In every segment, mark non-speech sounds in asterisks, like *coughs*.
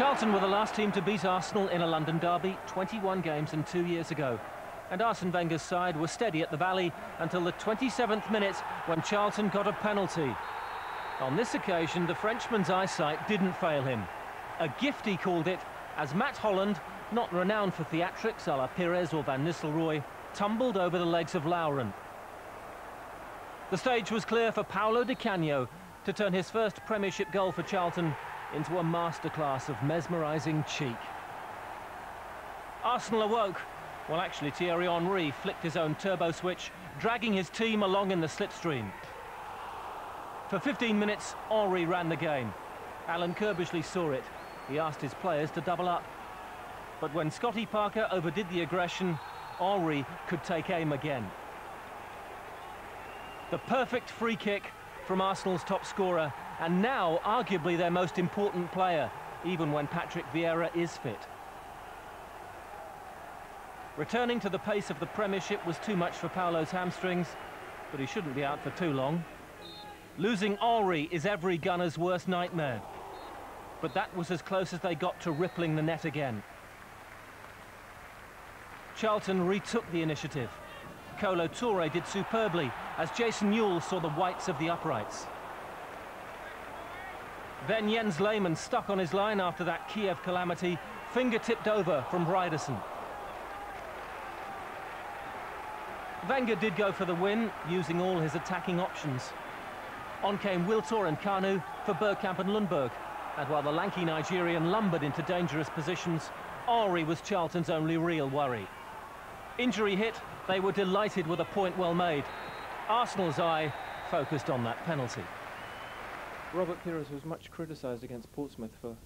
Charlton were the last team to beat Arsenal in a London derby 21 games and two years ago. And Arsene Wenger's side were steady at the Valley until the 27th minute when Charlton got a penalty. On this occasion, the Frenchman's eyesight didn't fail him. A gift he called it, as Matt Holland, not renowned for theatrics a la Pires or Van Nistelrooy, tumbled over the legs of Lauren. The stage was clear for Paolo Di Canio to turn his first Premiership goal for Charlton into a masterclass of mesmerising cheek. Arsenal awoke. Well, actually, Thierry Henry flicked his own turbo switch, dragging his team along in the slipstream. For 15 minutes, Henry ran the game. Alan Curbishley saw it. He asked his players to double up. But when Scotty Parker overdid the aggression, Henry could take aim again. The perfect free kick from Arsenal's top scorer, and now arguably their most important player, even when Patrick Vieira is fit. Returning to the pace of the Premiership was too much for Paolo's hamstrings, but he shouldn't be out for too long. Losing Henry is every gunner's worst nightmare. But that was as close as they got to rippling the net again. Charlton retook the initiative. Kolo Toure did superbly as Jason Euell saw the whites of the uprights. Then Jens Lehmann stuck on his line after that Kiev calamity, finger-tipped over from Ryerson. Wenger did go for the win, using all his attacking options. On came Wiltord and Kanu for Bergkamp and Ljungberg. And while the lanky Nigerian lumbered into dangerous positions, Henry was Charlton's only real worry. Injury hit, they were delighted with a point well made. Arsenal's eye focused on that penalty. Robert Pires was much criticised against Portsmouth for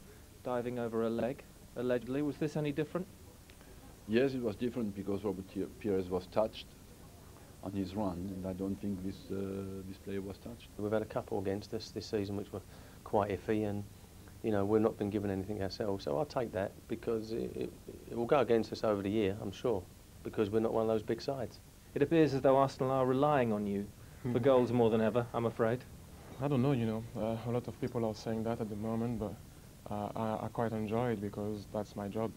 diving over a leg, allegedly. Was this any different? Yes, it was different because Robert Pires was touched on his run, and I don't think this uh, this player was touched. We've had a couple against us this season which were quite iffy, and you know we've not been given anything ourselves. So I'll take that because it, it, it will go against us over the year, I'm sure because we're not one of those big sides. It appears as though Arsenal are relying on you for hmm. goals more than ever, I'm afraid. I don't know, you know. Uh, a lot of people are saying that at the moment, but uh, I, I, quite enjoy it because that's my job.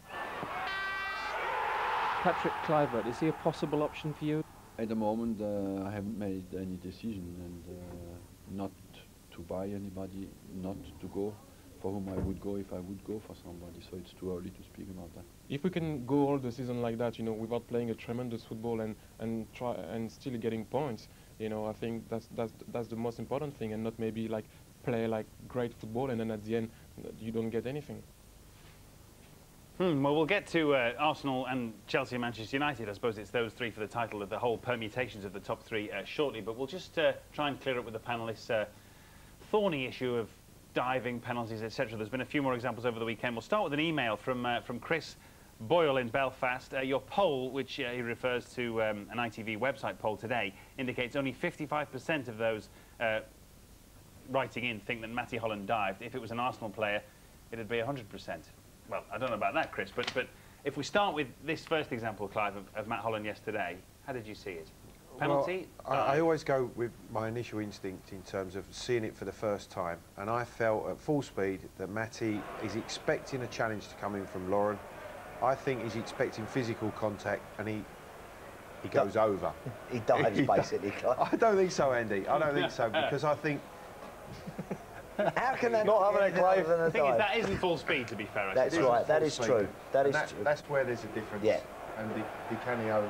Patrick Kluivert, is he a possible option for you? At the moment, uh, I haven't made any decision and uh, not to buy anybody, not to go for whom I would go if I would go for somebody. So it's too early to speak about that. If we can go all the season like that, you know, without playing a tremendous football and and try and still getting points, you know, I think that's that's that's the most important thing, and not maybe like play like great football and then at the end you don't get anything. Hmm, well, we'll get to uh, Arsenal and Chelsea and Manchester United. I suppose it's those three for the title of the whole permutations of the top three uh, shortly. But we'll just uh, try and clear up with the panellists uh, thorny issue of diving, penalties, etc. There's been a few more examples over the weekend. We'll start with an email from, uh, from Chris Boyle in Belfast. Uh, your poll, which uh, he refers to um, an ITV website poll today, indicates only 55% of those uh, writing in think that Matty Holland dived. If it was an Arsenal player, it'd be 100%. Well, I don't know about that, Chris, but, but if we start with this first example, Clive, of, of Matt Holland yesterday, how did you see it? penalty? Well, I, I, always go with my initial instinct in terms of seeing it for the first time, and I felt at full speed that Matty is expecting a challenge to come in from Lauren. I think he's expecting physical contact, and he he goes D over. *laughs* He dives, *laughs* basically. I don't think so, Andy. I don't think so, *laughs* because I think... How can that not have a Clive? The thing is, that isn't full speed, to be fair. That's right, that is true. That is that, true. That's where there's a difference. Yeah. And Di, Di Canio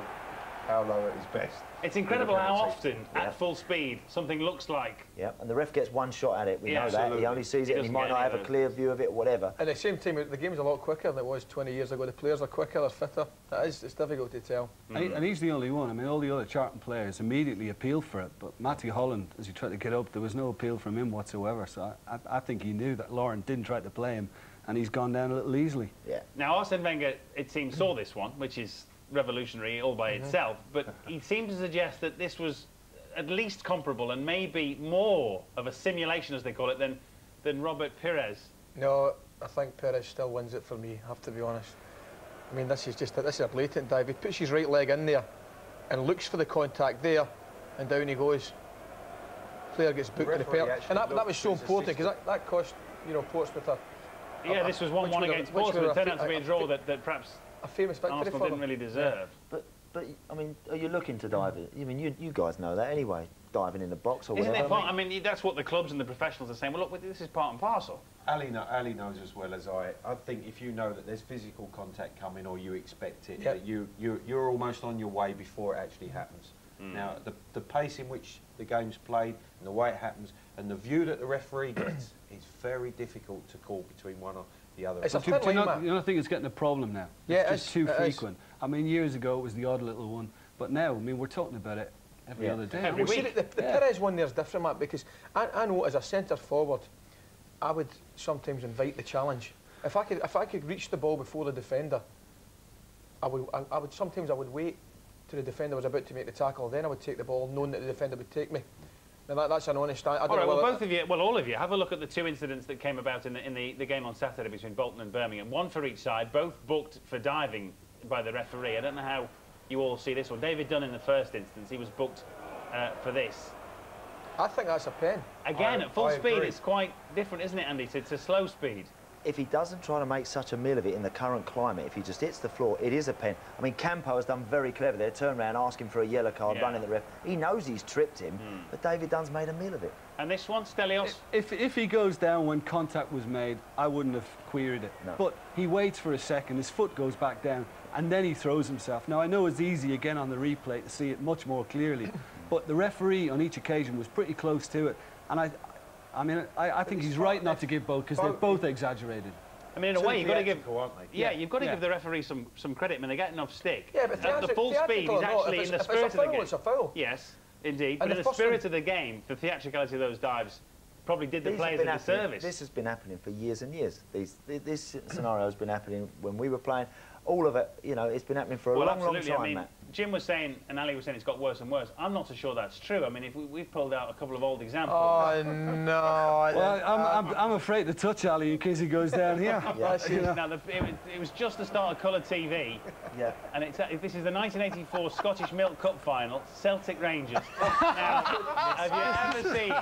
Paolo at his best. It's incredible how often, yeah. at full speed, something looks like. Yeah, and the ref gets one shot at it. We yeah, know absolutely. that. He only sees it, he and he might not have a clear view of it, or whatever. At the same time, the game's a lot quicker than it was 20 years ago. The players are quicker, they're fitter. That is, it's difficult to tell. Mm. And, he, and, he's the only one. I mean, all the other Charlton players immediately appealed for it, but Matty Holland, as he tried to get up, there was no appeal from him whatsoever. So I, I, I think he knew that Lauren didn't try to play him, and he's gone down a little easily. Yeah. Now, Arsene Wenger, it seems, saw this one, which is revolutionary all by mm -hmm. itself, but he seemed to suggest that this was at least comparable and maybe more of a simulation, as they call it, than, than Robert Pires. No, I think Pires still wins it for me, I have to be honest. I mean, this is just a, this is a blatant dive. He puts his right leg in there and looks for the contact there, and down he goes. Player gets booked in the penalty. And that, that was so important because that, that cost, you know, Portsmouth a Yeah, this was 1-1 against Portsmouth. It turned out to be a draw that, that perhaps a famous victory Arsenal for didn't them. really deserve. Yeah. But, but I mean, are you looking to dive it? I mean, you, you guys know that anyway, diving in the box or Isn't whatever. it part, I mean, that's what the clubs and the professionals are saying. Well, look, this is part and parcel. Ali, know, Ali knows as well as I. I think if you know that there's physical contact coming or you expect it, Yep. that you, you, you're almost on your way before it actually happens. Mm. Now, the, the pace in which the game's played and the way it happens and the view that the referee *coughs* gets is very difficult to call between one or the other. It's a Do, do you, thin line, not, Matt. you not think it's getting a problem now? Yeah, it's it just is, too it is. frequent. I mean, years ago it was the odd little one, but now, I mean, we're talking about it every Yeah. other day. Every Well, see, week. the, the Yeah. Pires one there's different, Matt, because I, I know as a centre forward, I would sometimes invite the challenge. If I could, if I could reach the ball before the defender, I would, I, I would sometimes I would wait till the defender was about to make the tackle. Then I would take the ball, knowing that the defender would take me. Now that, that's an honest. I, I don't All right, know well, both of you, well, all of you, have a look at the two incidents that came about in the, in the, the game on Saturday between Bolton and Birmingham. One for each side, both booked for diving by the referee. I don't know how you all see this one. David Dunn in the first instance, he was booked uh, for this. I think that's a pen. Again, I- at full I speed, agree. it's quite different, isn't it, Andy, to, to slow speed? If he doesn't try to make such a meal of it in the current climate, if he just hits the floor, it is a pen. I mean, Campo has done very clever there, turn around asking for a yellow card, Yeah. running the ref. He knows he's tripped him, Hmm. but David Dunn's made a meal of it. And this one, Stelios, If, if he goes down when contact was made, I wouldn't have queried it. No. But he waits for a second, his foot goes back down, and then he throws himself. Now, I know it's easy again on the replay to see it much more clearly, *coughs* but the referee on each occasion was pretty close to it. And I, I mean, I, I think he's right not to give both, because they're both- both exaggerated. I mean, in a way, you've got to give... theatrical, aren't they? Yeah, you've got to Yeah. give the referee some, some credit. I mean, they're getting off stick. Yeah, but At the full speed theatrical is actually in the spirit of the game. it's a foul. Yes, indeed. And but in the spirit of the game, the theatricality of those dives probably did the These players been a happening- disservice. This has been happening for years and years. These, this scenario has been happening when we were playing. All of it, you know, it's been happening for a well, long, long time, I mean, Matt. Jim was saying, and Ali was saying it's got worse and worse. I'm not so sure that's true. I mean, if we, we've pulled out a couple of old examples. Oh no! Well, I'm, I'm, I'm afraid to touch Ali in case he goes down here. *laughs* Yeah. You know. Now, the, it, was, it was just the start of colour TV, *laughs* Yeah. and it's, uh, this is the 1984 Scottish Milk Cup final, Celtic Rangers. *laughs* now, have you ever seen,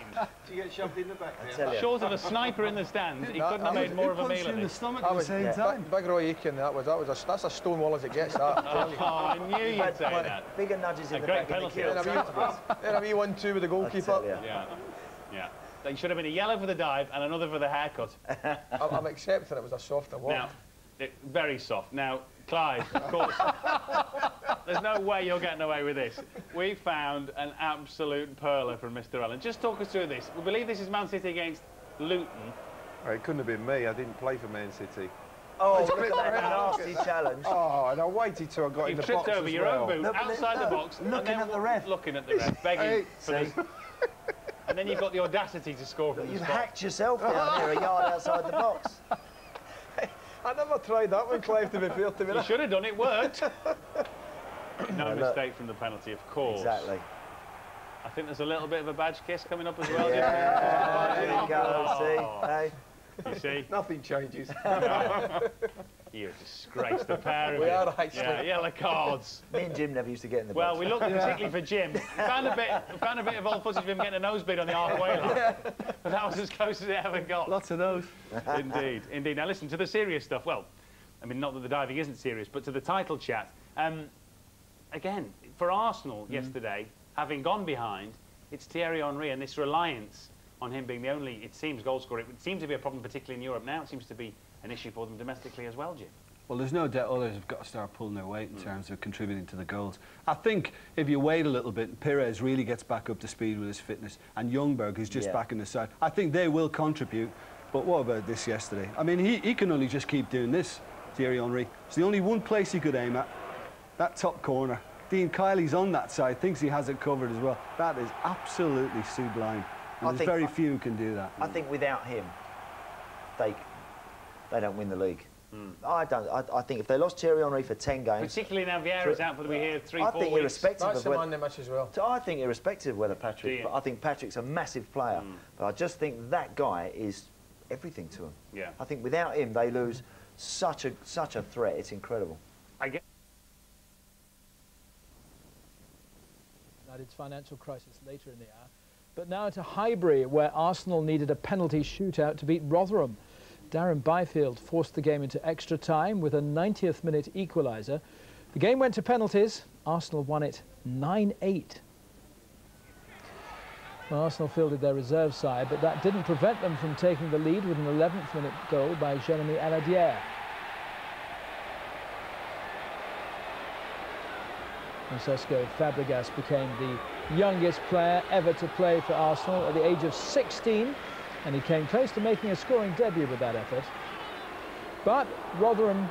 Do you get shoved in the back I tell you. short of a sniper in the stands, he No, couldn't have made more of a Punched meal you of in the stomach at the same yeah. time. Big, Big Roy Aitken, that was that was a, that's a stone wall as it gets. That. I'm telling you. Oh, I knew you'd But- say that. Bigger nudges in A the great back of the penalty. keel. Then a wee- then one-two with the goalkeeper. tell you. Yeah, yeah. There should have been a yellow for the dive and another for the haircut. *laughs* I'm, I'm accepting it was a softer one. Now, it, very soft. Now, Clive, of course, *laughs* there's no way you're getting away with this. We found an absolute perler from Mr. Allen. Just talk us through this. We believe this is Man City against Luton. It couldn't have been me. I didn't play for Man City. Oh, It's a look at that nasty challenge. Oh, and I waited till I got in You've the tripped box over your well. own boot No, but outside the box. looking at the ref. Looking at the ref, begging for the... *laughs* And then you've got the audacity to score from the You've spot. hacked yourself down there a yard outside the box. *laughs* I never tried that one, Clive. To be fair to me, You should have done it. Worked. *laughs* no Yeah, mistake from the penalty, of course. Exactly. I think there's a little bit of a badge kiss coming up as well. Yeah, there you go. Oh. See, hey. You see? Nothing changes. *laughs* You're a disgrace, the pair of We you. are actually. Yeah, yellow cards. Me and Jim never used to get in the Well, box. we looked particularly for Jim. *laughs* We found a bit, found a bit of old footage of him getting a nosebleed on the halfway line. But that was as close as it ever got. Lots of those. Indeed, indeed. Now listen to the serious stuff. Well, I mean, not that the diving isn't serious, but to the title chat. Um, again, for Arsenal yesterday, having gone behind, it's Thierry Henry and this reliance on him being the only, it seems, goal scorer. It seems to be a problem, particularly in Europe now. It seems to be an issue for them domestically as well, Jim. Well, there's no doubt others have got to start pulling their weight in terms of contributing to the goals. I think if you wait a little bit, Pires really gets back up to speed with his fitness, and Ljungberg, who's just Yeah. back in the side, I think they will contribute. But what about this yesterday? I mean, he, he can only just keep doing this, Thierry Henry. It's the only one place he could aim at, that top corner. Dean Kiely's on that side, thinks he has it covered as well. That is absolutely sublime. And I think- very few can do that. I think without him, they they don't win the league. Hmm. I don't. I, I think if they lost Thierry Henry for ten games, Particularly now Vieira's out for the we hear three, I four think weeks. irrespective That's of whether, man they miss as well. I think irrespective of whether Patrick, but I think Patrick's a massive player. Hmm. But I just think that guy is everything to them. Yeah. I think without him, they lose such a such a threat. It's incredible. I get United's financial crisis later in the hour. But now to Highbury, where Arsenal needed a penalty shootout to beat Rotherham. Darren Byfield forced the game into extra time with a 90th minute equaliser. The game went to penalties. Arsenal won it 9-8. Well, Arsenal fielded their reserve side, but that didn't prevent them from taking the lead with an 11th minute goal by Jeremy Aliadiere. Francesco Fabregas became the youngest player ever to play for Arsenal at the age of 16, and he came close to making a scoring debut with that effort. But Rotherham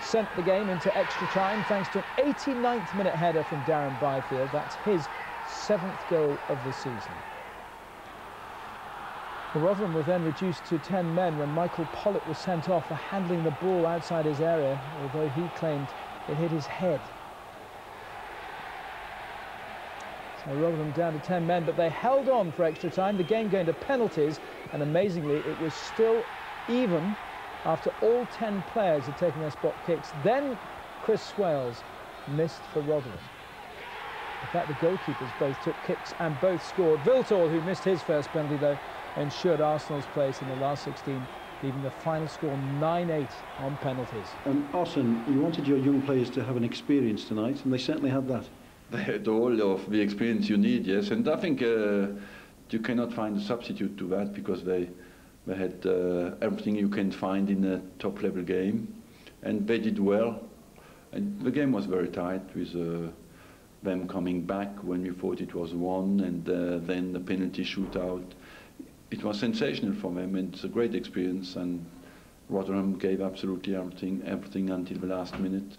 sent the game into extra time thanks to an 89th minute header from Darren Byfield. That's his seventh goal of the season. The Rotherham were then reduced to 10 men when Michael Pollitt was sent off for handling the ball outside his area, although he claimed it hit his head. So Rotherham down to 10 men, but they held on for extra time, the game going to penalties, and amazingly it was still even after all 10 players had taken their spot kicks. Then Chris Swailes missed for Rotherham. In fact, the goalkeepers both took kicks and both scored. Wiltord, who missed his first penalty, though, ensured Arsenal's place in the last 16, leaving the final score 9-8 on penalties. Um, Arsene, you wanted your young players to have an experience tonight, and they certainly had that. They had all of the experience you need, yes, and I think uh, you cannot find a substitute to that because they they had uh, everything you can find in a top-level game, and they did well. And the game was very tight with uh, them coming back when we thought it was won, and uh, then the penalty shootout. It was sensational for them, and it's a great experience. And Rotherham gave absolutely everything, everything until the last minute,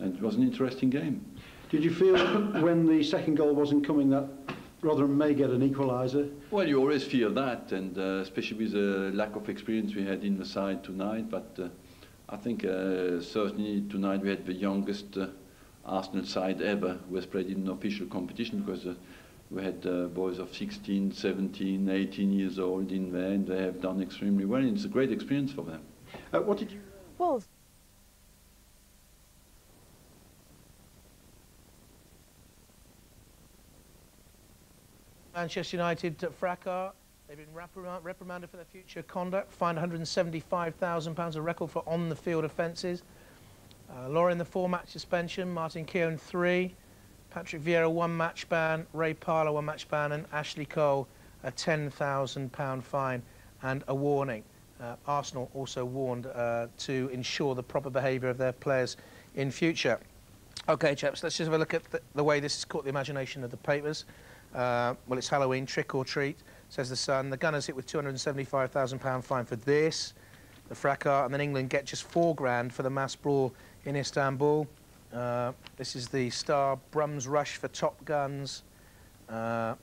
and it was an interesting game. Did you feel *coughs* when the second goal wasn't coming that Rotherham may get an equaliser? Well, you always fear that, and uh, especially with the lack of experience we had in the side tonight. But uh, I think uh, certainly tonight we had the youngest uh, Arsenal side ever who has played in an official competition because uh, we had uh, boys of 16, 17, 18 years old in there, and they have done extremely well. And it's a great experience for them. what did you? Well. Manchester United Fracas. They've been reprimanded for their future conduct, fined £175,000, a record for on-the-field offences. Uh, Lauren, the four-match suspension, Martin Keown, three, Patrick Vieira, one match ban, Ray Parlour, one match ban, and Ashley Cole, a £10,000 fine and a warning. Uh, Arsenal also warned uh, to ensure the proper behaviour of their players in future. OK, chaps, let's just have a look at the, the way this has caught the imagination of the papers. Uh, well, it's Halloween, trick or treat, says the Sun. The Gunners hit with £275,000 fine for this, the fracas, and then England get just four grand for the mass brawl in Istanbul. Uh, this is the Star Brums rush for Top Guns. Uh,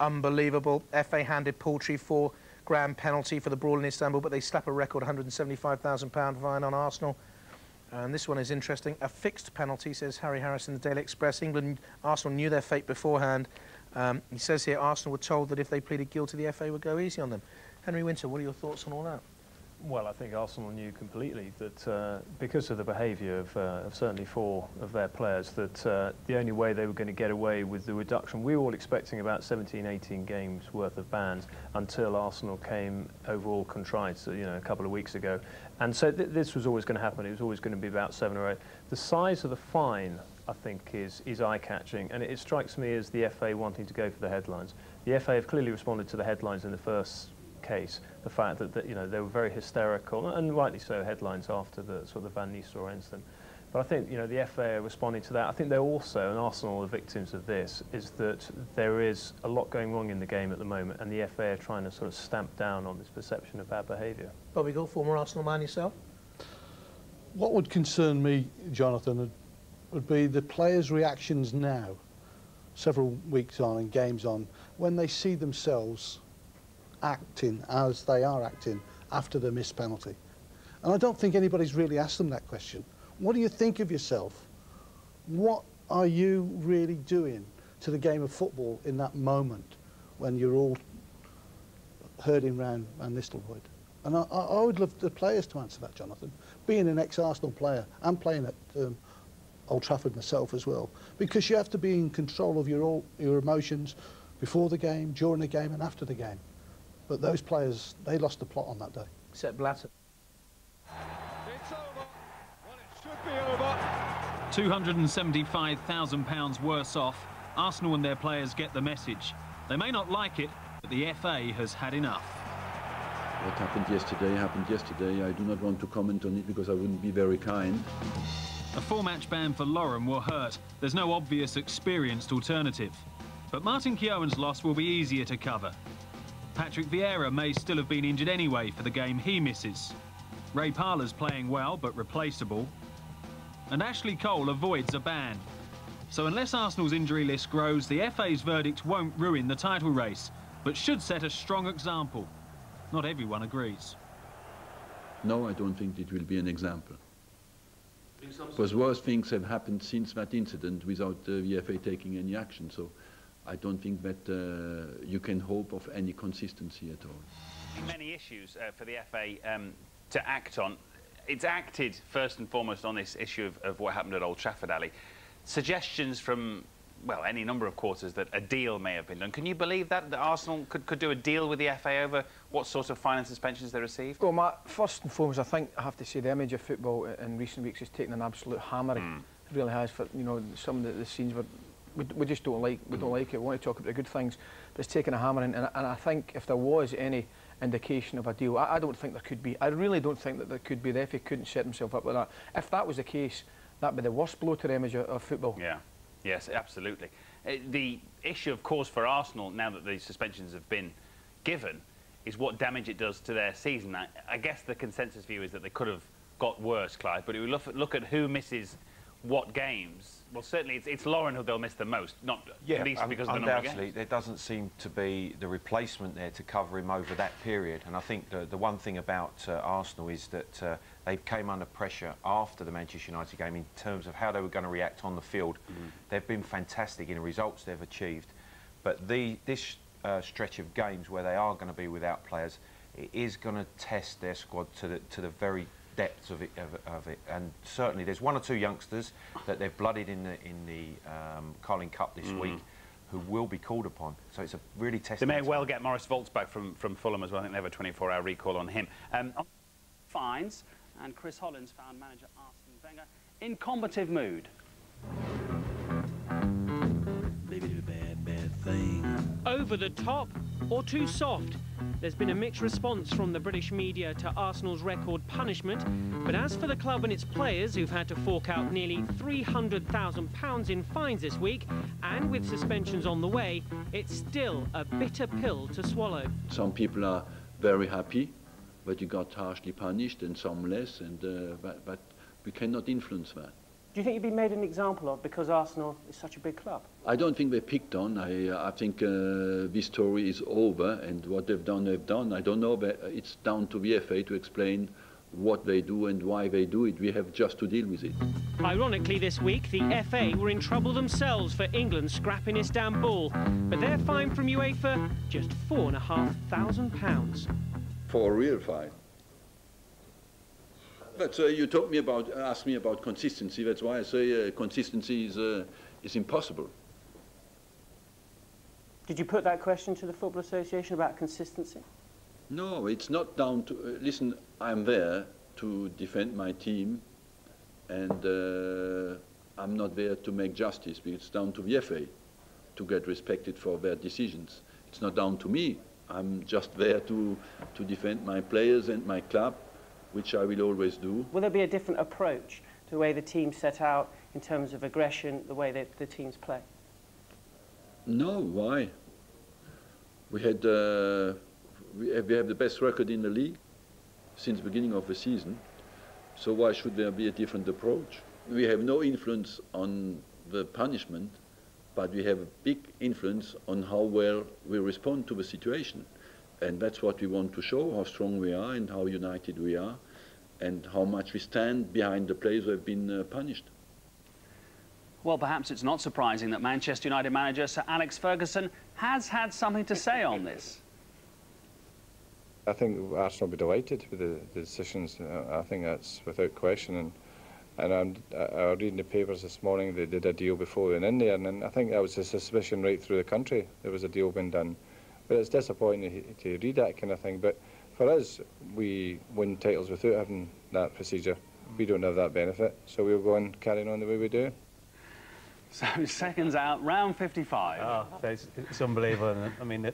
unbelievable. FA handed Poultry four grand penalty for the brawl in Istanbul, but they slap a record £175,000 fine on Arsenal. And this one is interesting. A fixed penalty, says Harry Harris in the Daily Express. England, Arsenal knew their fate beforehand um, he says here Arsenal were told that if they pleaded guilty, the FA would go easy on them. Henry Winter, what are your thoughts on all that? Well, I think Arsenal knew completely that uh, because of the behaviour of, uh, of, certainly four of their players, that uh, the only way they were going to get away with the reduction, we were all expecting about 17, 18 games worth of bans until Arsenal came overall contrite, you know, a couple of weeks ago. And so th this was always going to happen. It was always going to be about seven or eight. The size of the fine I think is, is eye-catching, and it, it, strikes me as the FA wanting to go for the headlines. The FA have clearly responded to the headlines in the first case, the fact that, that you know they were very hysterical, and rightly so, headlines after the sort of Van Nistelrooy incident. But I think you know the FA are responding to that. I think they're also, and Arsenal are victims of this, is that there is a lot going wrong in the game at the moment, and the FA are trying to sort of stamp down on this perception of bad behaviour. Bobby Gould, former Arsenal man yourself. What would concern me, Jonathan, would be the players' reactions now, several weeks on and games on, when they see themselves acting as they are acting after the missed penalty. And I don't think anybody's really asked them that question. What do you think of yourself? What are you really doing to the game of football in that moment when you're all herding round Van Nistelrooy? And I, I would love the players to answer that, Jonathan. Being an ex-Arsenal player and playing at um, Old Trafford myself as well, because you have to be in control of your all, your emotions before the game, during the game, and after the game. But those players, they lost the plot on that day. Except Blatter. It's over. Well, it should be over. £275,000 worse off. Arsenal and their players get the message. They may not like it, but the FA has had enough. What happened yesterday happened yesterday. I do not want to comment on it because I wouldn't be very kind. A four-match ban for Lauren will hurt. There's no obvious experienced alternative. But Martin Keown's loss will be easier to cover. Patrick Vieira may still have been injured anyway for the game he misses. Ray Parlour's playing well, but replaceable. And Ashley Cole avoids a ban. So unless Arsenal's injury list grows, the FA's verdict won't ruin the title race, but should set a strong example. Not everyone agrees. No, I don't think it will be an example. Because worse things have happened since that incident without uh, the FA taking any action. So I don't think that uh, you can hope of any consistency at all. Many issues uh, for the FA um, to act on. It's acted first and foremost on this issue of, of what happened at Old Trafford, Ali. Suggestions from well, any number of quarters that a deal may have been done. Can you believe that, that Arsenal could, could do a deal with the FA over what sort of fine and suspensions they received? Well, Matt, first and foremost, I think I have to say the image of football in recent weeks has taken an absolute hammering. Mm. It really has. For you know, some of the, the scenes were we, we just don't like. We mm. don't like it. We want to talk about the good things, but it's taken a hammering. And, and I think if there was any indication of a deal, I, I don't think there could be. I really don't think that there could be. The FA couldn't set himself up with that. If that was the case, that'd be the worst blow to the image of, of football. Yeah. Yes, absolutely. Uh, the issue, of course, for Arsenal, now that the suspensions have been given, is what damage it does to their season. I, I guess the consensus view is that they could have got worse, Clive, but if we look at, look at who misses what games, well, certainly it's, it's Lauren who they'll miss the most, not yeah, least um, because of the number of games. there doesn't seem to be the replacement there to cover him over that period. And I think the, the one thing about uh, Arsenal is that uh, they came under pressure after the Manchester United game in terms of how they were going to react on the field. Mm. They've been fantastic in the results they've achieved. But the, this uh, stretch of games where they are going to be without players, it is going to test their squad to the, to the very depths of it, of, of, it, and certainly there's one or two youngsters that they've blooded in the in the um, Carling Cup this mm. week who will be called upon. So it's a really test. They may well get Moritz Volz back from from Fulham as well. I think they have a 24-hour recall on him. Um, fines and Chris Hollins found manager Arsene Wenger in combative mood. Over the top or too soft? There's been a mixed response from the British media to Arsenal's record punishment, but as for the club and its players who've had to fork out nearly £300,000 in fines this week, and with suspensions on the way, it's still a bitter pill to swallow. Some people are very happy, but you got harshly punished, and some less, and uh, but, but we cannot influence that. Do you think you'd be made an example of because Arsenal is such a big club? I don't think they're picked on. I, uh, I think uh, this story is over, and what they've done, they've done. I don't know, but it's down to the FA to explain what they do and why they do it. We have just to deal with it. Ironically, this week, the FA were in trouble themselves for England scrapping in Istanbul. But their fine from UEFA, just £4,500. For a real fine? But uh, you talk me about, ask me about consistency. That's why I say uh, consistency is, uh, is impossible. Did you put that question to the Football Association about consistency? No, it's not down to... Uh, listen, I'm there to defend my team and uh, I'm not there to make justice it's down to the FA to get respected for their decisions. It's not down to me. I'm just there to, to defend my players and my club which I will always do. Will there be a different approach to the way the team set out in terms of aggression, the way that the teams play? No, why? We had uh, we, have, we have the best record in the league since the beginning of the season. So why should there be a different approach? We have no influence on the punishment, but we have a big influence on how well we respond to the situation. And that's what we want to show, how strong we are and how united we are and how much we stand behind the players who have been uh, punished. Well, perhaps it's not surprising that Manchester United manager Sir Alex Ferguson has had something to say on this. I think Arsenal will be delighted with the, the decisions. Uh, I think that's without question. And, and I'm, I, I reading the papers this morning, they did a deal before in India, and, and I think that was a suspicion right through the country. There was a deal being done. But it's disappointing to read that kind of thing. But for us, we win titles without having that procedure. We don't have that benefit, so we'll go on carrying on the way we do. So *laughs* seconds out, round 55. Oh, it's, it's unbelievable. I mean, they,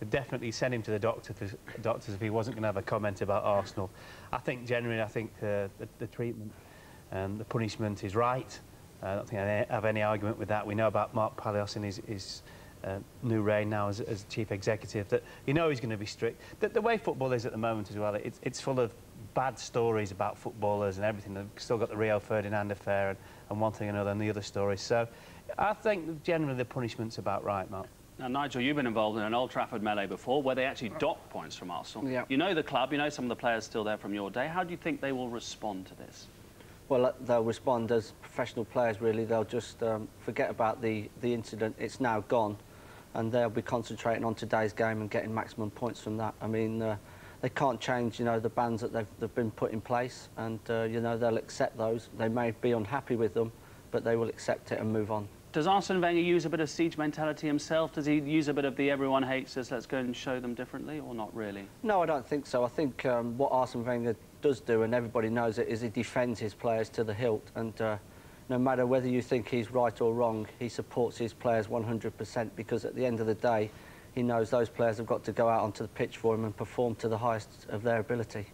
they definitely sent him to the doctor to, doctors if he wasn't going to have a comment about Arsenal. I think generally, I think uh, the, the treatment and the punishment is right. Uh, I don't think I have any argument with that. We know about Mark Palios and his, his uh, new reign now as, as chief executive that you know he's going to be strict. The, the way football is at the moment as well, it's, it's full of bad stories about footballers and everything. They've still got the Rio Ferdinand affair and, and one thing and another and the other stories. So I think generally the punishment's about right, Mark. Now, Nigel, you've been involved in an Old Trafford melee before where they actually docked points from Arsenal. Yeah. You know the club, you know some of the players still there from your day. How do you think they will respond to this? Well, uh, they'll respond as professional players, really. They'll just um, forget about the, the incident. It's now gone. And they'll be concentrating on today's game and getting maximum points from that. I mean, uh, they can't change, you know, the bans that they've, they've been put in place. And, uh, you know, they'll accept those. They may be unhappy with them, but they will accept it and move on. Does Arsene Wenger use a bit of siege mentality himself? Does he use a bit of the everyone hates us, let's go and show them differently, or not really? No, I don't think so. I think um, what Arsene Wenger does do, and everybody knows it, is he defends his players to the hilt. And uh, no matter whether you think he's right or wrong, he supports his players 100% because at the end of the day, he knows those players have got to go out onto the pitch for him and perform to the highest of their ability.